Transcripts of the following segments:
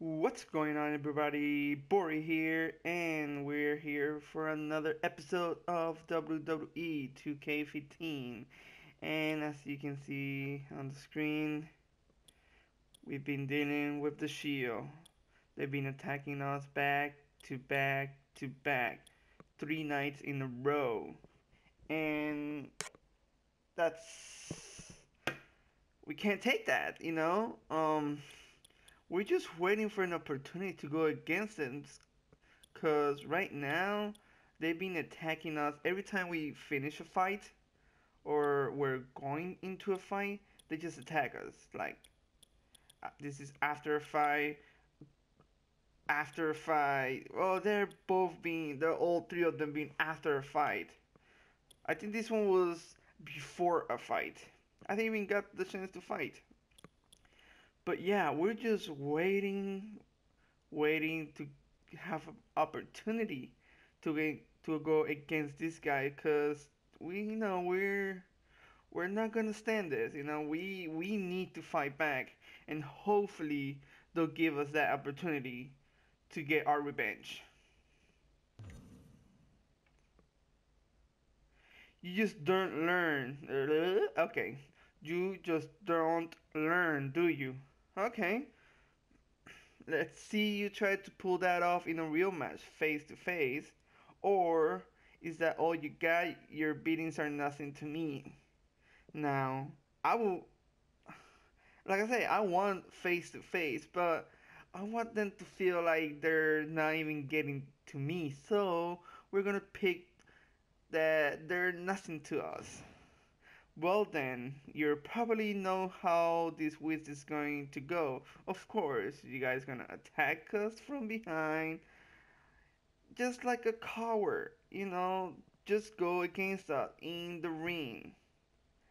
What's going on, everybody? Bori here, and we're here for another episode of WWE 2K15. And as you can see on the screen, we've been dealing with the Shield. They've been attacking us back to back to back, three nights in a row. And that's. We can't take that, you know? Um we're just waiting for an opportunity to go against them because right now they've been attacking us. Every time we finish a fight or we're going into a fight they just attack us. Like uh, this is after a fight after a fight. Well they're both being they're all three of them being after a fight. I think this one was before a fight. I think we even got the chance to fight but yeah, we're just waiting, waiting to have an opportunity to get, to go against this guy, cause we you know we're we're not gonna stand this. You know we we need to fight back, and hopefully they'll give us that opportunity to get our revenge. You just don't learn. Okay. You just don't learn, do you? Okay. Let's see you try to pull that off in a real match, face to face. Or is that all you got? Your beatings are nothing to me. Now, I will. Like I say, I want face to face, but I want them to feel like they're not even getting to me. So, we're gonna pick that they're nothing to us. Well then, you probably know how this whiz is going to go. Of course, you guys gonna attack us from behind. Just like a coward, you know, just go against us in the ring.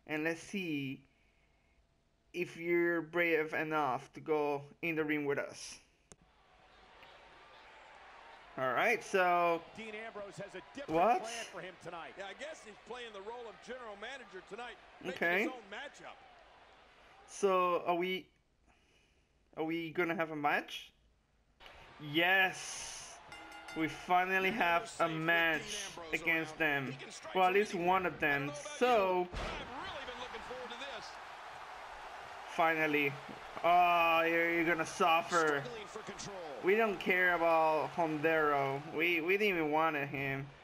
And let's see if you're brave enough to go in the ring with us. All right, so Dean Ambrose has a different what? plan for him tonight. Yeah, I guess he's playing the role of general manager tonight, making Okay. his own matchup. So are we are we gonna have a match? Yes! We finally have a match against them. Well at least one of them. So I've really been looking forward to this. finally. Oh you're, you're gonna suffer. Struggling for control. We don't care about Hondero. We we didn't even want him.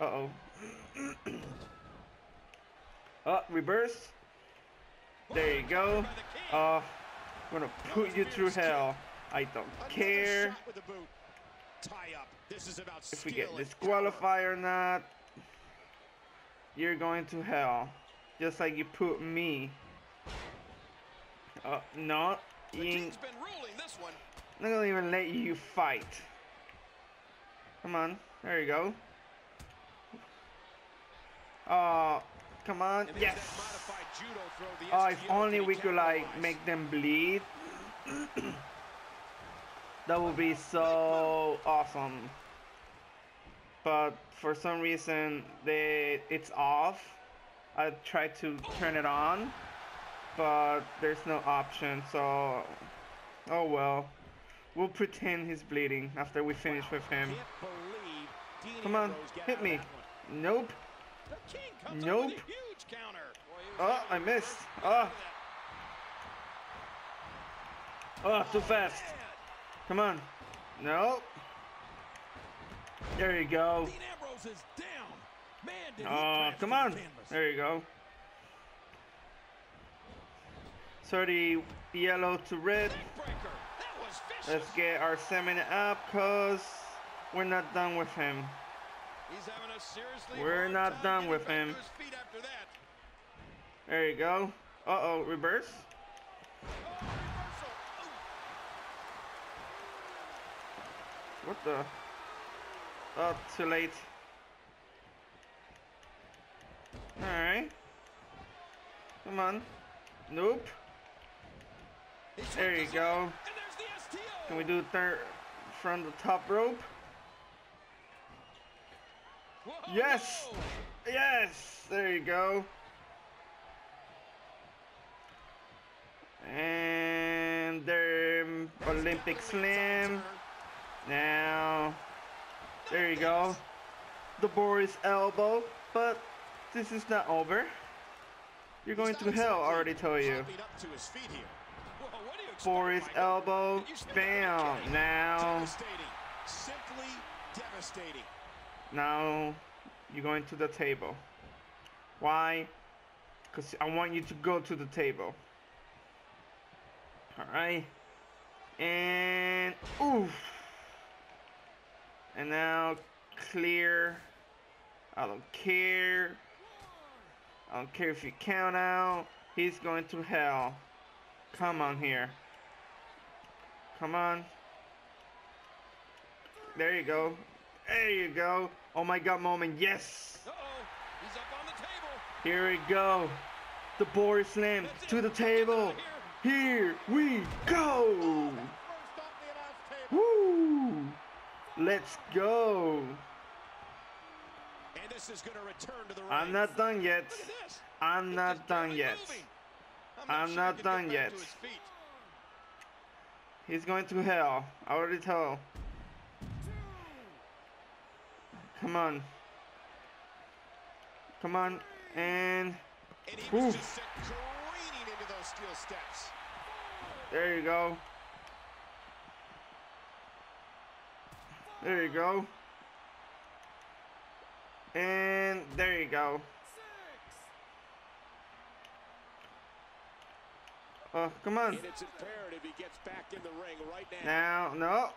Uh oh. oh, reverse. There you go. Uh, I'm gonna put you through hell. I don't care shot with the boot. Tie up. This is about if we get disqualified or not. You're going to hell, just like you put me. Uh, no, The you ain't- king's been ruling this one. I'm not gonna even let you fight. Come on, there you go. Oh, come on, And there's that yes. modified judo throw, the Oh, if only we could like make them bleed. that would be so awesome. But for some reason, they it's off. I tried to turn it on, but there's no option. So, oh well. We'll pretend he's bleeding after we finish with him. Can't believe Dean Come on, hit me. of that one. Nope. The king comes Nope. up with a huge counter. Boy, he was Oh, I missed. Oh. Oh, too fast. Come on. Nope. There you go. Dean Ambrose is down. Man, did he Oh, come on. There you go. So the yellow to red. Neckbreaker. That was vicious. Let's get our stamina up cause we're not done with him. He's having a seriously We're not done with him. to his feet after that. There you go. Uh-oh, reverse. Oh. What the? Oh, too late. Alright. Come on. Nope. There you go. Can we do third from the top rope? Yes! Yes! There you go. And then Olympic Slam. Now, there you go. The Boris elbow, but this is not over. You're going to hell, I already told you. To his elbow, bam. Now. Simply devastating. now you're going to the table. Why? Because I want you to go to the table. Alright. And, oof. And now, clear. I don't care. I don't care if you count out. He's going to hell. Come on here. Come on. There you go. There you go. Oh my god moment. Yes. Uh-oh. He's up on the table. Here we go. The Boris Slam That's it. to the table. of Here we go. First the table. Woo. Let's go. And this is going to return to the ring. I'm not done yet. Look at this. I'm not done yet. I'm not he can get done yet. to his feet. He's going to hell. I already told. Come on. Come on. And And he was Oof. just into those steel steps. there you go. There you go. And there you go. Oh, come on. It's imperative he gets back in the ring right now. Now, no.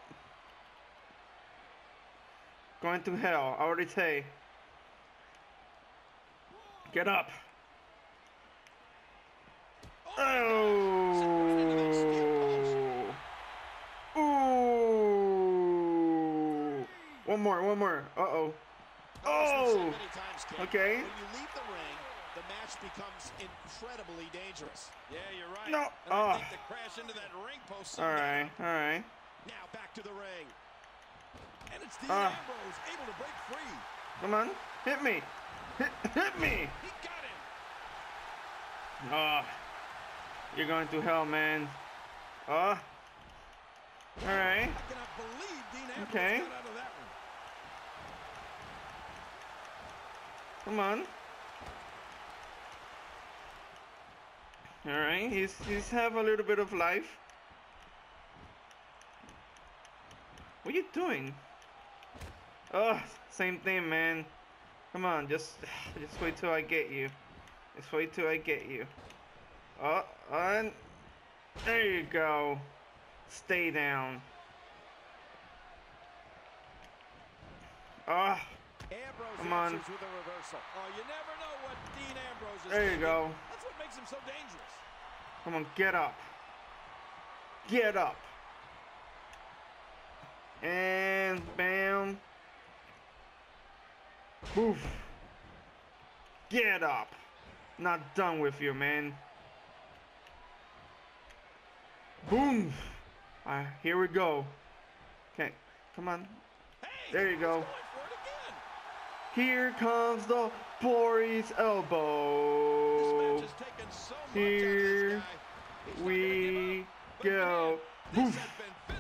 Going to hell. I already say. Get up. Oh. Ooh. One more, one more. Uh oh. Oh. Many times, Ken, Okay. When you leave the match becomes incredibly dangerous. Yeah, you're right. No. And I Oh. think ah. to crash into that ring post All someday. right, all right. Now back to the ring. And it's Dean Ah. Ambrose able to break free. Come on. Hit me. Hit, hit me. He got him. Oh, you're going to hell, man. Oh, all right. I cannot believe Dean Ambrose Okay. got out of that one. Come on. All right. He's he's have a little bit of life. What are you doing? Oh, same thing, man. Come on, just just wait till I get you. Just wait till I get you. Oh, and there you go. Stay down. Ah. Ambrose Come on. with a reversal. Oh, you never know what Dean Ambrose is There you go. Makes him so dangerous. Come on, get up. Get up. And bam. Boof. Get up. Not done with you, man. Boom. Here we go. Okay, come on. Hey, There you go. going for it again. Here comes the Boris elbow. Here we go. been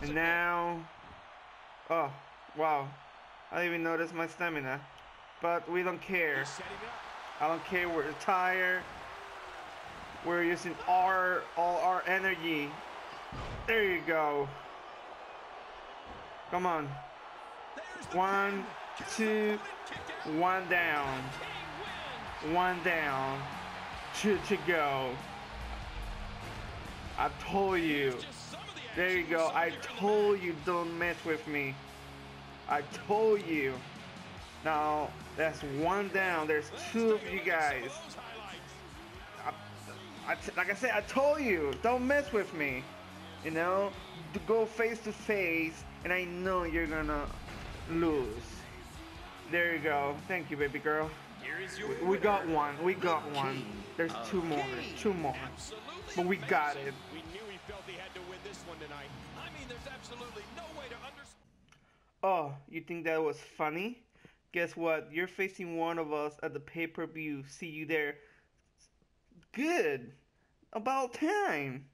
And now, oh, wow. I didn't even notice my stamina. But we don't care. I don't care. We're tired. We're using our all our energy. There you go. Come on. One, two, one down. One down. Two to go. I told you. There you go. I told you don't mess with me. I told you. Now, that's one down. There's two of you guys. I, I like I said, I told you, don't mess with me. You know, to go face to face, and I know you're gonna lose. There you go. Thank you, baby girl. We, got one. We got one. There's two more. Two more. But we got it. We knew he felt he had to win this one tonight. I mean, there's absolutely no way to understand. Oh, you think that was funny? Guess what? You're facing one of us at the pay per view. See you there. Good. About time.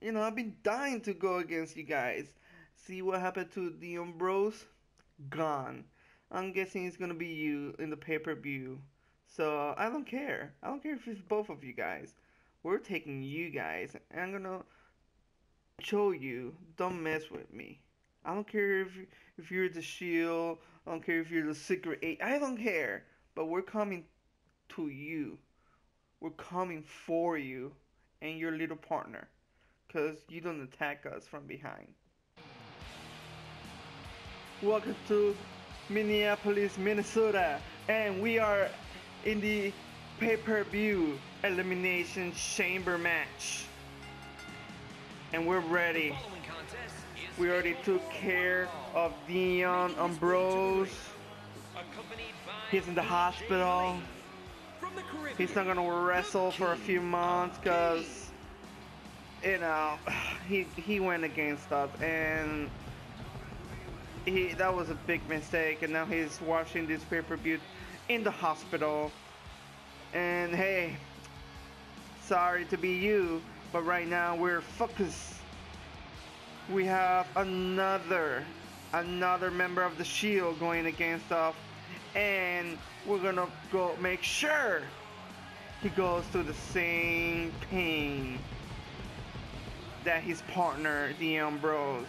You know, I've been dying to go against you guys. See what happened to the Ambrose? Gone. I'm guessing it's gonna be you in the pay-per-view. So I don't care. I don't care if it's both of you guys. We're taking you guys, and I'm gonna show you. Don't mess with me. I don't care if if you're the Shield. I don't care if you're the Secret Eight. I don't care. But we're coming to you. We're coming for you and your little partner, cause you don't attack us from behind. Welcome to Minneapolis, Minnesota, and we are in the pay-per-view elimination chamber match. And we're ready. We already took care of Dean Ambrose. He's in the hospital. He's not gonna wrestle for a few months because you know he he went against us and he that was a big mistake and now he's watching this pay-per-view in the hospital. And hey sorry to be you but right now we're focused. We have another another member of the shield going against us and we're gonna go make sure he goes through the same pain that his partner the Ambrose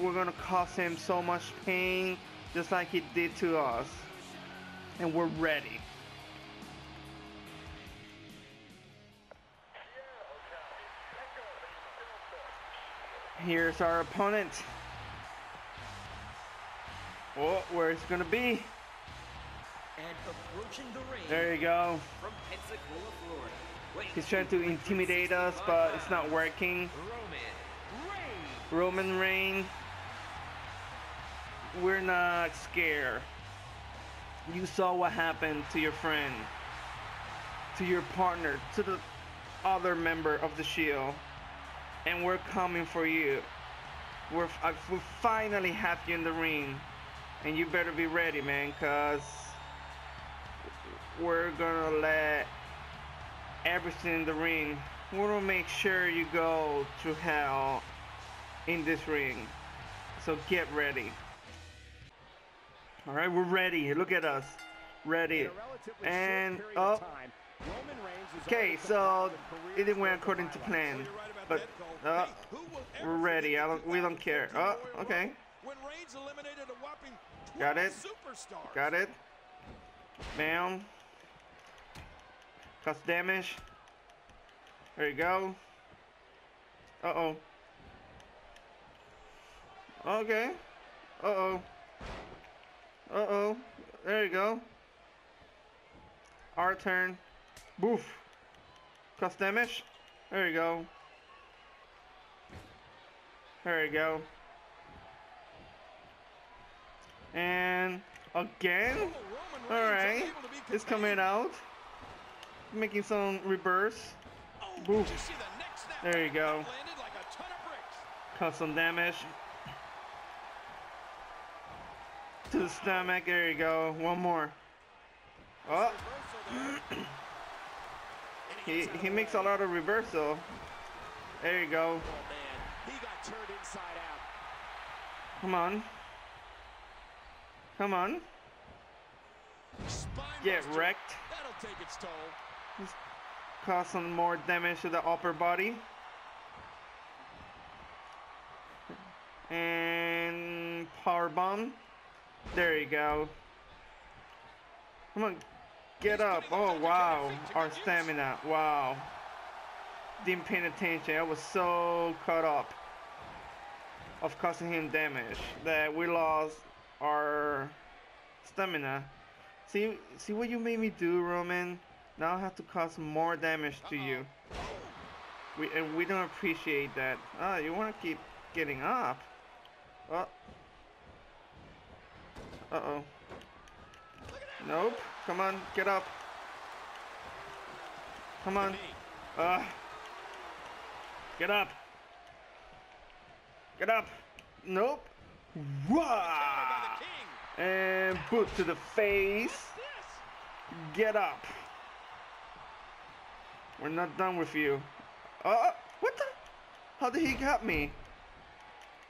we're gonna cause him so much pain just like he did to us. And we're ready. Here's our opponent. Oh where it's gonna be. And approaching the ring. there you go. From Pensacola, Florida. he's trying to intimidate us but it's not working. Roman Reigns, we're not scared. You saw what happened to your friend, to your partner, to the other member of the Shield, and we're coming for you. We're, uh, we finally have you in the ring, and you better be ready, man, cause we're gonna let everything in the ring. We're gonna make sure you go to hell in this ring. So get ready. All right, we're ready. Look at us. Ready. And oh. Okay, so it didn't went according to plan. But uh, we're ready. I don't we don't care. Oh, okay. Got it. Got it. Bam. Cost damage. There you go. Uh-oh. Okay. Uh-oh. Uh-oh. There you go. Our turn. Boof. Cost damage. There you go. There you go. And again? Alright. It's coming out. Making some reverse. Boof. There you go. Cause some damage. To the stomach. There you go. One more. Oh. he, he makes a lot of reversal. There you go. Come on. Come on. Get wrecked. Cause some more damage to the upper body. And power bomb. There you go. Come on, get up. Oh, wow. Our stamina. Wow. Didn't pay attention. I was so caught up of causing him damage that we lost our stamina. See, see what you made me do, Roman? Now I have to cause more damage to you. We and we don't appreciate that. Ah, you want to keep getting up? Oh, uh-oh. Nope. Come on, get up. Come on. Uh. Get up. Get up. Nope. Wah! And boot to the face. Get up. We're not done with you. Uh, what the How did he get me?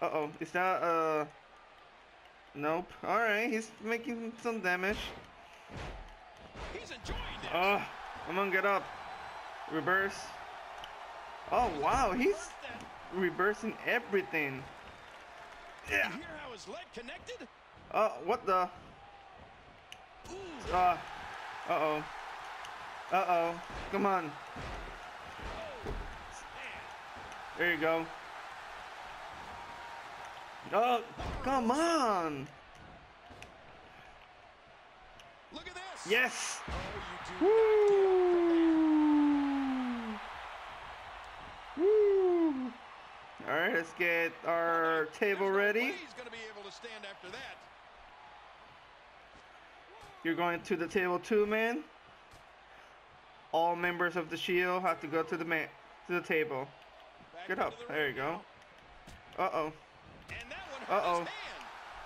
Uh oh, is that uh? Nope. All right, he's making some damage. He's enjoying this. Oh, come on, get up. Reverse. Oh wow, he's reversing everything. You Yeah. hear how his leg connected? Oh, what the? Uh. Uh oh. Uh oh. Come on. There you go. Oh, come on. Look at this. Yes. Oh, Woo. Woo. All right, let's get our table There's ready. He's going to be able to stand after that. You're going to the table too, man. All members of the Shield have to go to the man to the table. Back Get up. the There you go. Uh oh. And that one hurt Uh-oh.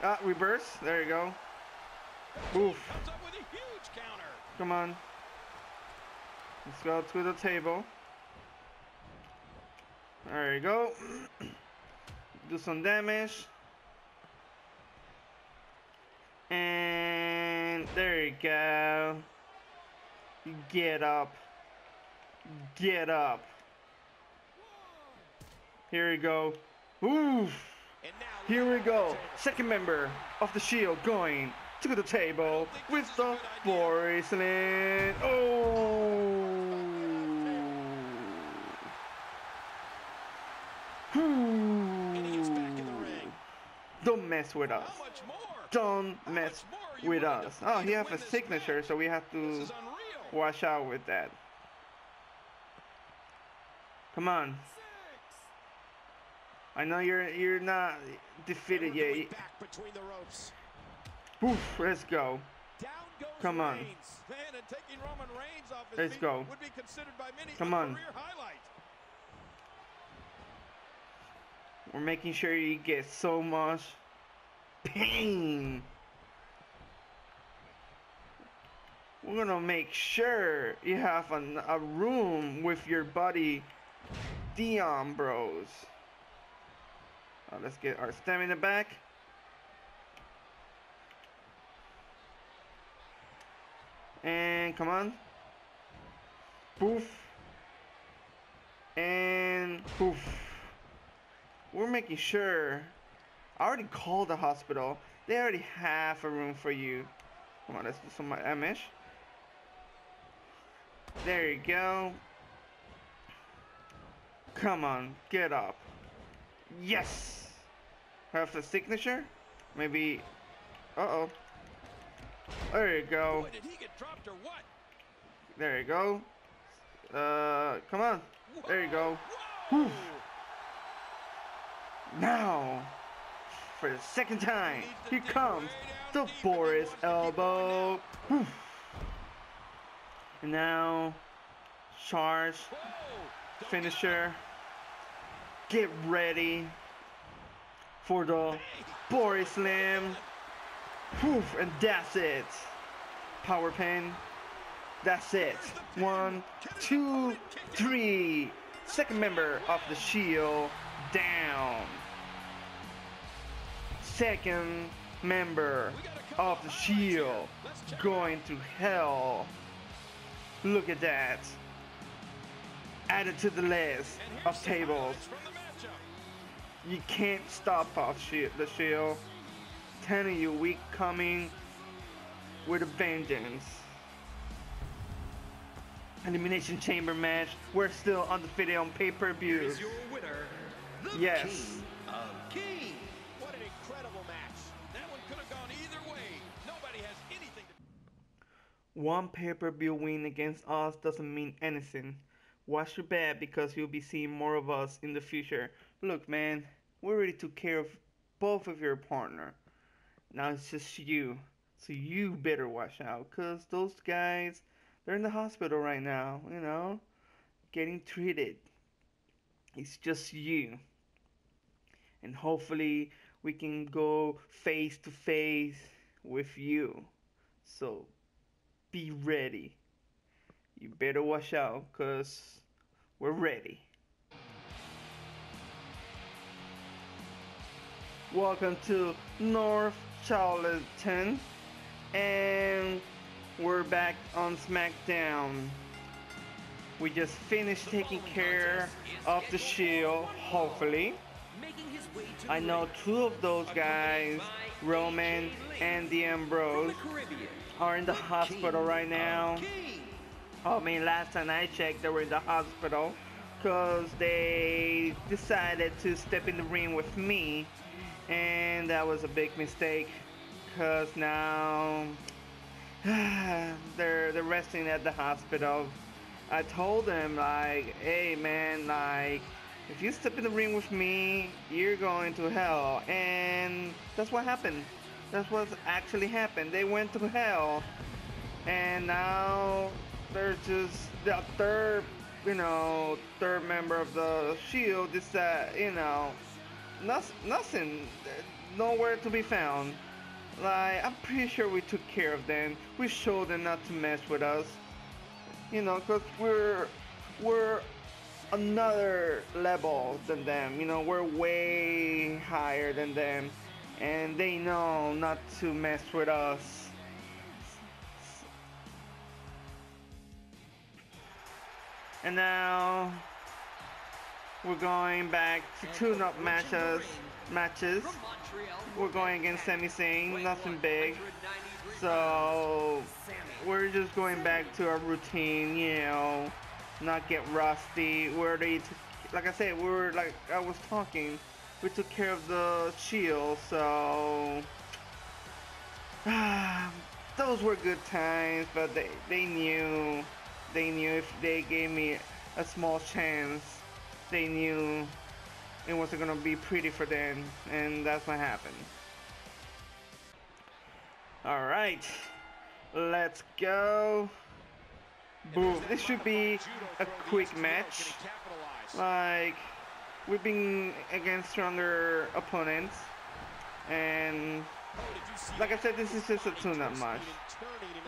Ah, reverse. There you go. Oof. Come on. Let's go to the table. There you go. Do some damage. And there you go. Get up. Get up. Here we go. Oof. Here we go. Second member of the Shield going to the table with the Boris Lynn. Oh. Don't mess with us. Don't mess with us. Oh, he has a signature, so we have to watch out with that. Come on. I know you're you're not defeated yet. Back between the ropes. Oof, let's go. Down goes Come on. Reigns. Man, and taking Roman Reigns off his Let's go. would be considered by many Come on. career highlight. We're making sure you get so much pain. We're gonna make sure you have an, a room with your buddy Dion Bros. Uh, let's get our stamina back. And come on. Poof. And poof. We're making sure. I already called the hospital. They already have a room for you. Come on, let's do some damage. There you go. Come on, get up. Yes! Have the signature? Maybe. Uh oh. There you go. Boy, did he get dropped or what? There you go. Uh, come on. There you go. Whoa! Whew. Now, for the second time, here comes the Boris elbow. Whew. And now, charge, Whoa! Finisher. Get ready for the Boris Slam. Whew, and that's it. Power pin. That's it. One, two, three. Second member of the Shield down. Second member of the Shield going to hell. Look at that. Added to the list of tables. You can't stop off shi the shield. Ten of you, we coming with a vengeance. Elimination Chamber match. We're still undefeated on pay-per-view. winner, Yes. King of Kings. What an incredible match. That one could have gone either way. Nobody has anything to One pay-per-view win against us doesn't mean anything. Watch your back because you'll be seeing more of us in the future. Look, man, we already took care of both of your partner. Now it's just you. So you better watch out, cause those guys, they're in the hospital right now. You know, getting treated. It's just you. And hopefully we can go face to face with you. So be ready. You better watch out because we're ready. Welcome to North Charleston, and we're back on SmackDown. We just finished taking care of the Shield, hopefully. I know two of those guys, Roman and the Ambrose, are in the hospital right now. I mean, last time I checked, they were in the hospital because they decided to step in the ring with me, and that was a big mistake. Because now they're they're resting at the hospital. I told them like, hey man, like if you step in the ring with me, you're going to hell, and that's what happened. That's what actually happened. They went to hell, and now they're just the third, you know, third member of the Shield. Is that you know, nothing, nowhere to be found. Like I'm pretty sure we took care of them. We showed them not to mess with us. You know, cause we're we're another level than them. You know, we're way higher than them, and they know not to mess with us. And now we're going back to tune-up matches. Matches. We're going against Sami Zayn, nothing big. So we're just going back to our routine, you know, not get rusty. We're ready to, like I said, we were like I was talking. We took care of the shield, so those were good times. But they they knew they knew if they gave me a small chance, they knew it wasn't gonna be pretty for them, and that's what happened. All right, let's go. Boom. This should be a quick match. Like, we've been against stronger opponents. And, like I said, this is just a tune-up match.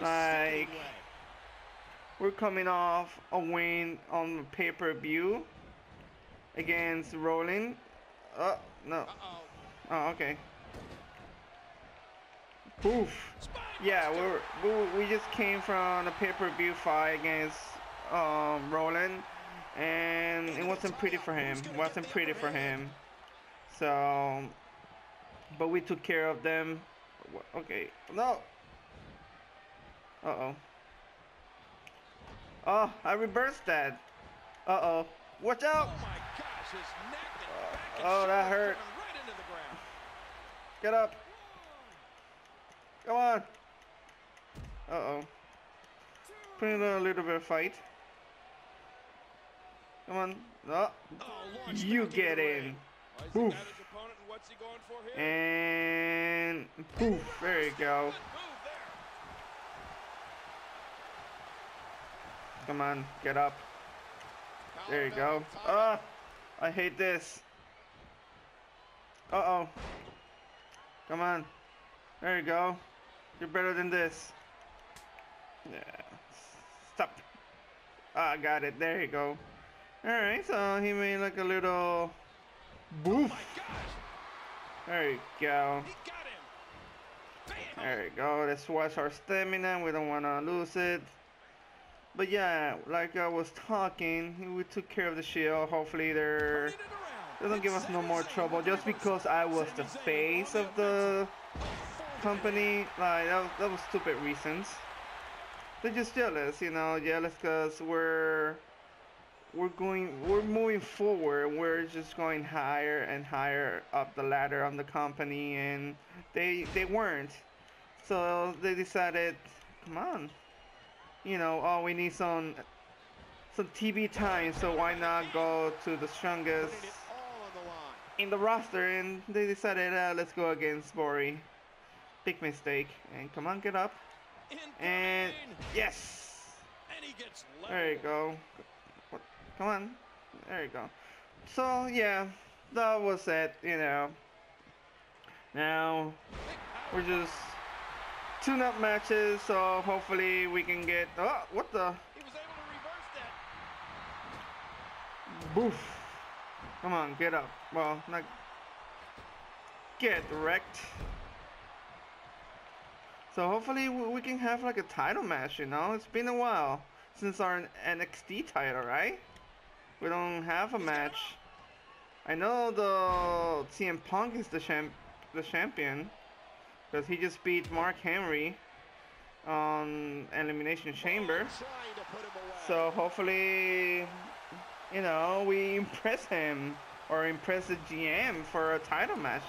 Like, we're coming off a win on pay-per-view against Rolling. Oh, no. Oh, okay. Poof. Yeah, we we just came from a pay-per-view fight against um, Roland, and it wasn't pretty for him. It wasn't pretty for him. So, but we took care of them. Okay, no. Uh oh. Oh, I reversed that. Uh oh. Watch out! Oh his neck and back and Oh, that hurt. right into the ground. Get up. Come on. Uh-oh. Put in a little bit of fight. Come on. Oh. Oh, You get in. ring. He's got Poof. opponent, and what's he going for here? And poof. There you go. Come on. Get up. There you go. Ah. I hate this. Uh-oh. Come on. There you go. You're better than this. Yeah. Stop. Ah, I got it. There you go. Alright, so he made like a little boof. My There you go. he got him. Bam. There you go. Let's watch our stamina. We don't want to lose it. But yeah, like I was talking, we took care of the shield. Hopefully they're they don't give us no more trouble just because I was the face of the company. Like that was, that was stupid reasons. They're just jealous, you know, jealous because we're we're going we're moving forward. We're just going higher and higher up the ladder on the company, and they they weren't. So they decided, come on, you know, oh we need some some TV time, so why not go to the strongest Putting it all on the line. in the roster, and they decided, uh, let's go against Bori. Big mistake. And come on, get up. And yes, And he gets there you go. Come on, there you go. So yeah, that was it. You know. Now we're just tune-up matches, so hopefully we can get. Oh, what the? He was able to reverse that. Boof. Come on, get up. Well, not. get wrecked. So hopefully we can have like a title match, you know? It's been a while since our NXT title, right? We don't have a match. I know the CM Punk is the champ, the champion, because he just beat Mark Henry on Elimination Chamber. So hopefully, you know, we impress him or impress the GM for a title match.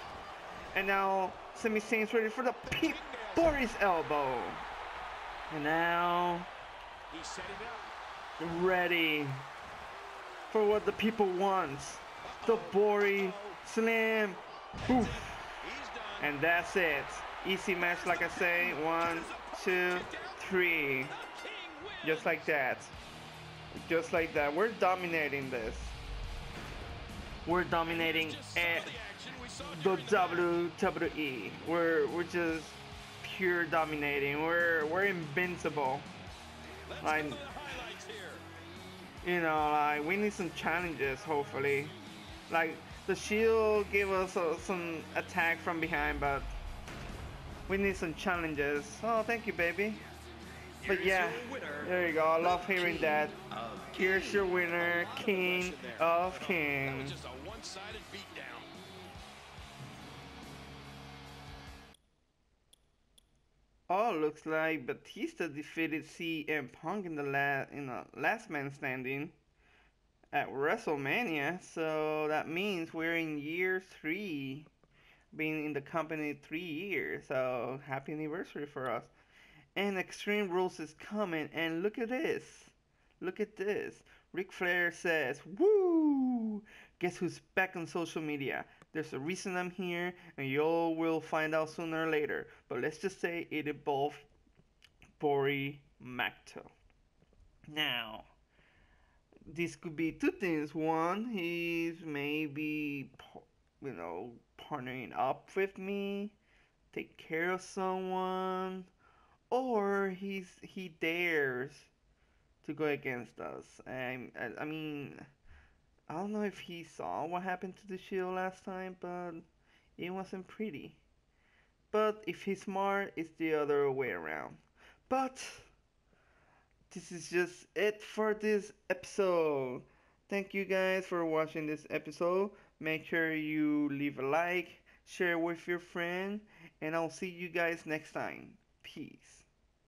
And now Sami Zayn's ready for the Pete Boris elbow. And now He's ready for what the people want. The Bori Slam. Oof. And that's it. Easy match, like I say. One, two, three. Just like that. Just like that. We're dominating this. We're dominating of the WWE. We're we're just pure dominating. We're we're invincible. Here. You know, like we need some challenges. Hopefully, like the Shield gave us uh, some attack from behind, but we need some challenges. Oh, thank you, baby. But yeah, there you go. I love hearing that. Here's your winner, King of Kings. just a one-sided beatdown. Oh, looks like Batista defeated CM Punk in the last in the last man standing at WrestleMania. So that means we're in year three, being in the company three years. So happy anniversary for us. And Extreme Rules is coming, and look at this. Look at this. Ric Flair says, "Woo! Guess who's back on social media? There's a reason I'm here, and you all will find out sooner or later. But let's just say it involved Bori Makto. Now, this could be two things. One, he's maybe, you know, partnering up with me, take care of someone, or he's he dares to go against us. I, I, I mean, I don't know if he saw what happened to the Shield last time, but it wasn't pretty. But if he's smart, it's the other way around. But this is just it for this episode. Thank you guys for watching this episode. Make sure you leave a like, share with your friend, and I'll see you guys next time. Peace.